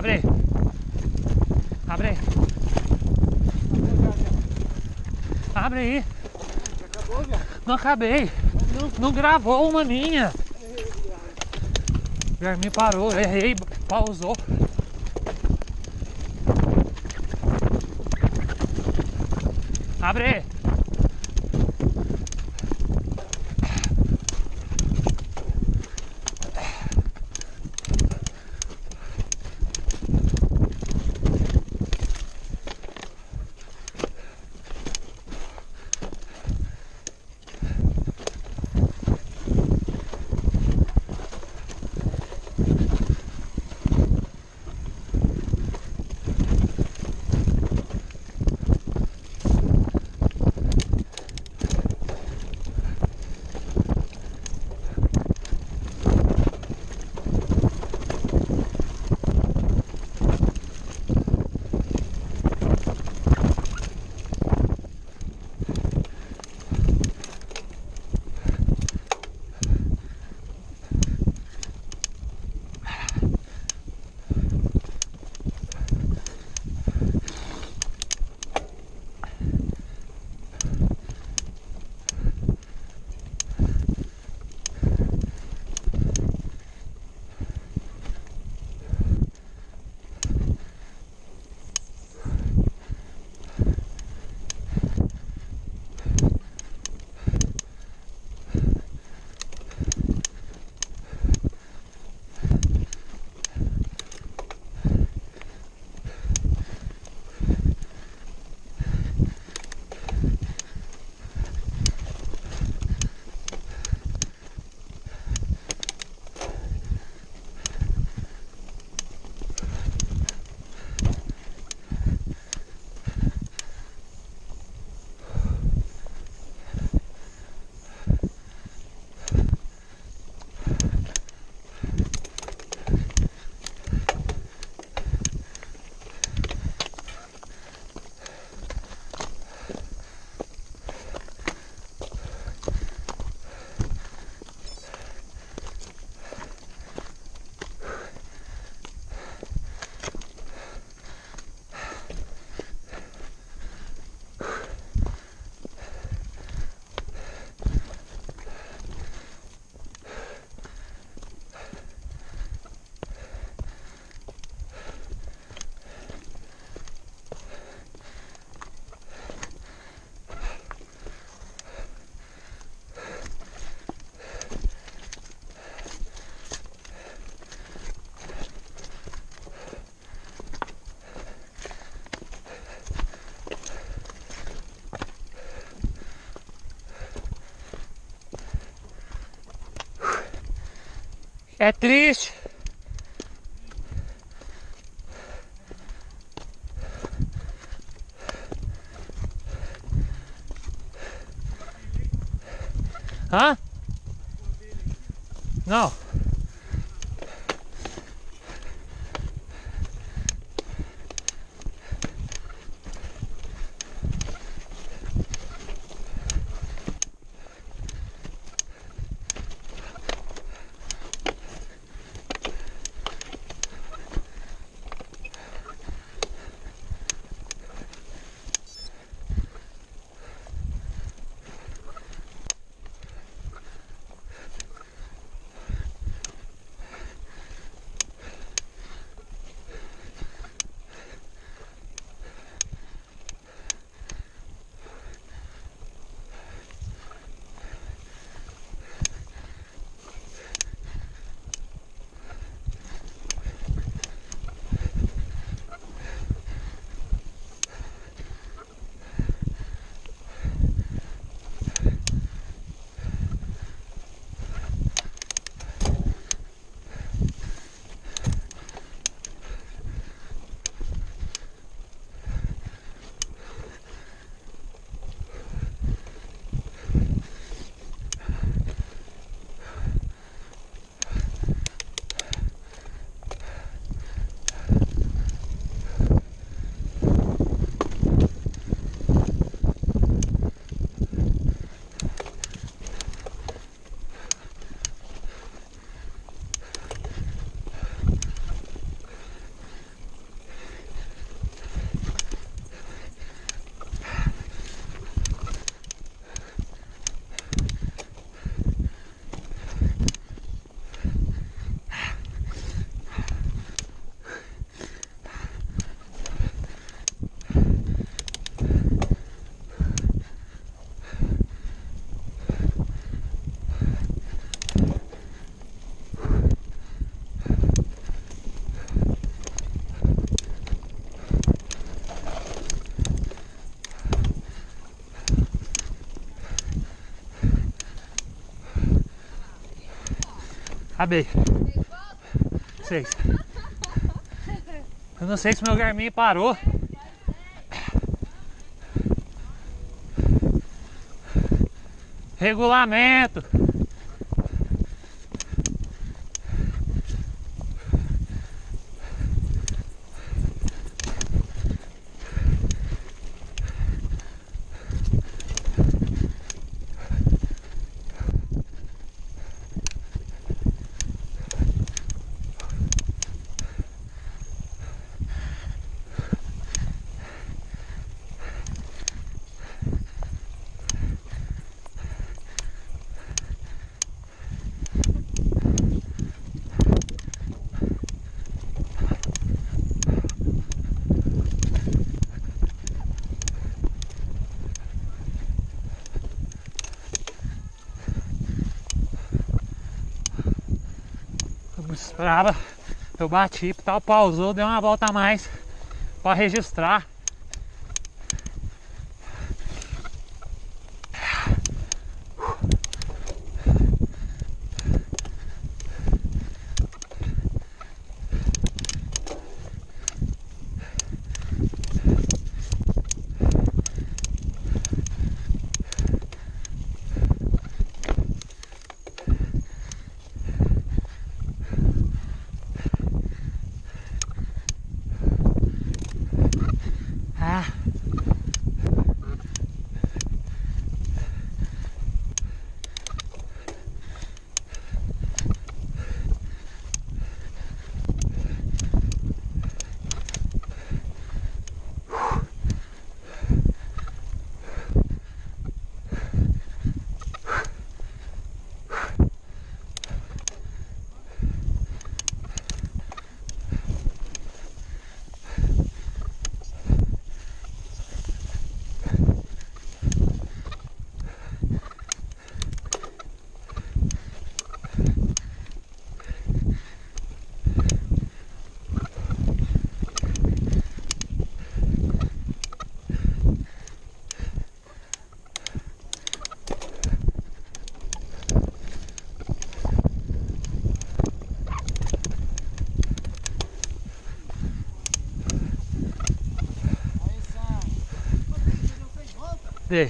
Abre. Abre. Abre aí. Acabou, já. Não acabei. Não, não gravou uma minha. Garmin parou, errei, pausou. Abre! É triste. Hã? Não. Acabei. Seis. Eu não sei se meu Garmin parou. Regulamento. Esperava, eu bati, tal, pausou, deu uma volta a mais para registrar. 对。